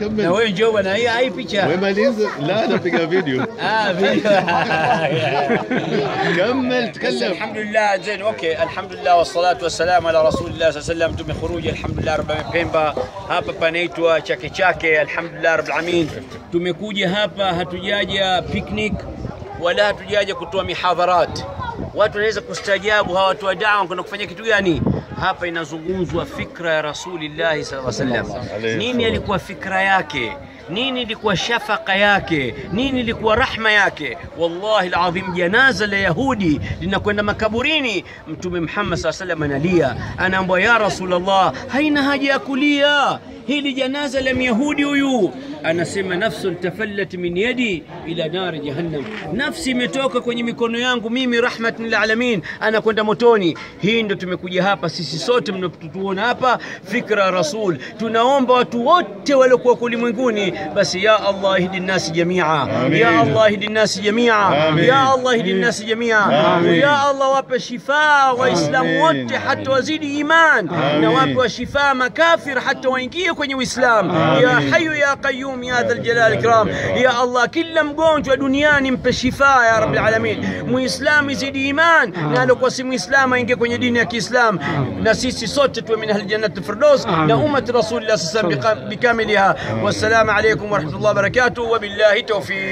كمل. وين جوا أنا هي أي بيتشر وين ما ننزل. لا أنا بقى فيديو. آه فيديو. كمل تكلم. الحمد لله زين أوكي. الحمد لله والصلاة والسلام على رسول الله صلى الله عليه وسلم. تم خروجي الحمد لله رب pemba الحمد لله رب العالمين. alhamdulillah كوجي هابا هاتو جاجا بيكنيك ولا هاتو جاجا kutoa محاضرات. Watu wanaweza kustajabu hawa watu wa dawa kwenda kufanya kitu gani? Hapa inazungumzwa fikra ya rasulillahi sallallahu alaihi wasallam. Nini alikuwa fikra yake? Nini ilikuwa shafaka yake? Nini ilikuwa rahma yake? Wallahi alazim janaza la yahudi linakwenda makaburini. Mtume muhammad alaihi wasallam analia. Anaambwa ya Rasulullah, haina haja ya kulia hili janaza la myahudi huyu. Anasema nafsun tafallat min yadi ila nari jahannam. Nafsi imetoka kwenye mikono yangu mimi rahmatin lilalamin anakwenda motoni. Hii ndo tumekuja hapa sisi sote mnapotuona hapa fikra rasul. Tunaomba watu wote waliokuwa ulimwenguni basi ya allah hidi nasi jamia. Ya allah hidi nasi jamia. Ya allah hidi nasi jamia. Ya allah wape shifaa waislamu wote hata wazidi iman. Na wape wa shifaa makafir hata waingie kwenye uislam ya hayu ya qayum ya dha ljalal ikram ya allah kila mgonjwa duniani mpe shifaa ya rabbil alamin muislamu izidi iman na alikuwa si muislamu aingie kwenye dini ya kiislam na sisi sote tuwe min ahli jannati firdaus na ummati rasulillah sallallahu alaihi wasallam bikamiliha wassalamu alaikum warahmatullahi wabarakatuh wabillahi tawfiq